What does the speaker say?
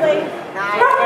Lovely. Nice.